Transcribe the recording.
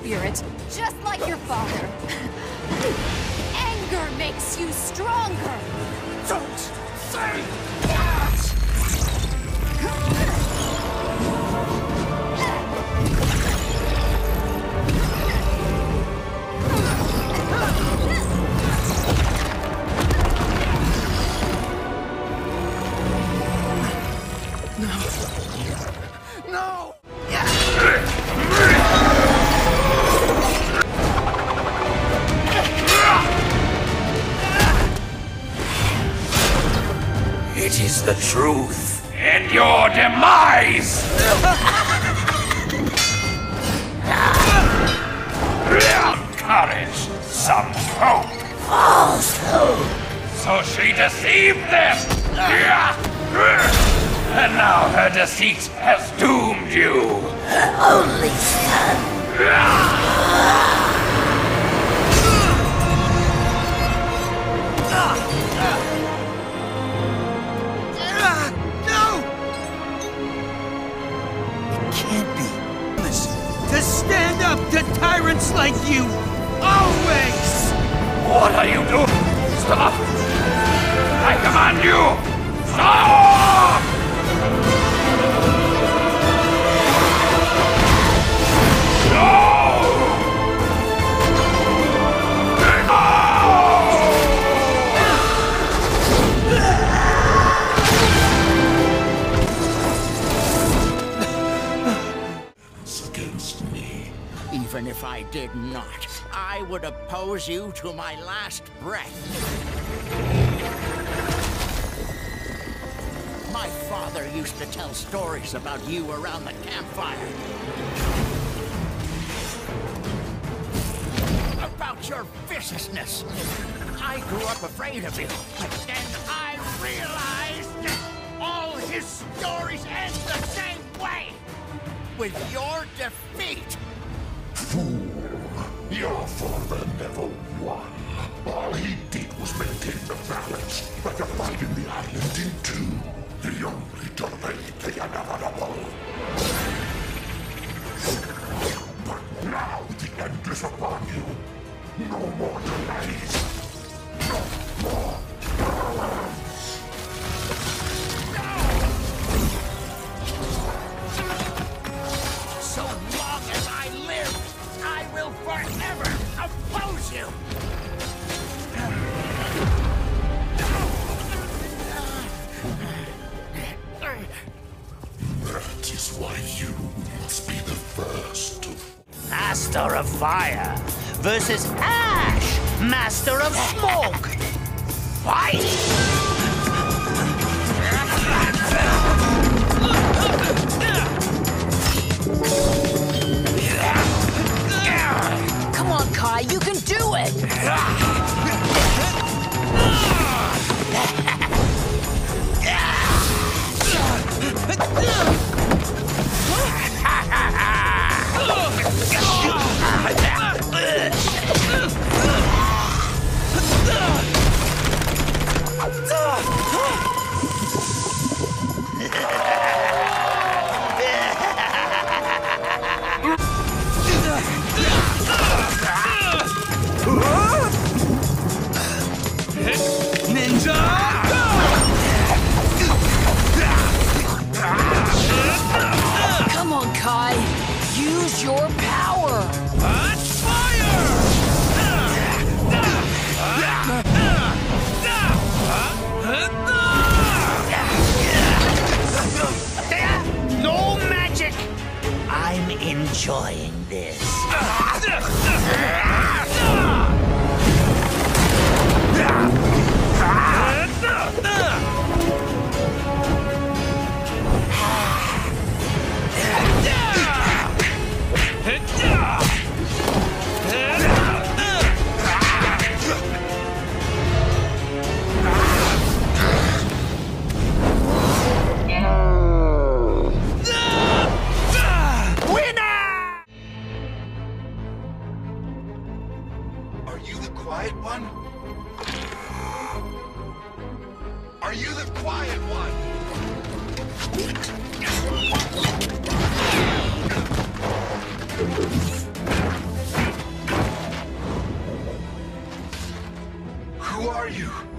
spirit, just like your father. Anger makes you stronger. Don't say that! No! No! Is the truth. And your demise! Courage, some hope. So she deceived them! And now her deceit has doomed you! Only son. Like you! Even if I did not, I would oppose you to my last breath. My father used to tell stories about you around the campfire. About your viciousness. I grew up afraid of you. Then I realized all his stories end the same way. With your defeat. Your father never won. All he did was maintain the balance by dividing the island in two. He only delayed the inevitable. But now the end is upon you. No more delays. Master of Fire versus Ash, Master of Smoke. Fight! Come on, Kai, you can do it! enjoying this. Are you the quiet one? Who are you?